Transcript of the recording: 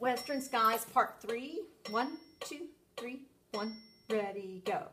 Western Skies Part 3. One, two, three, one, ready, go.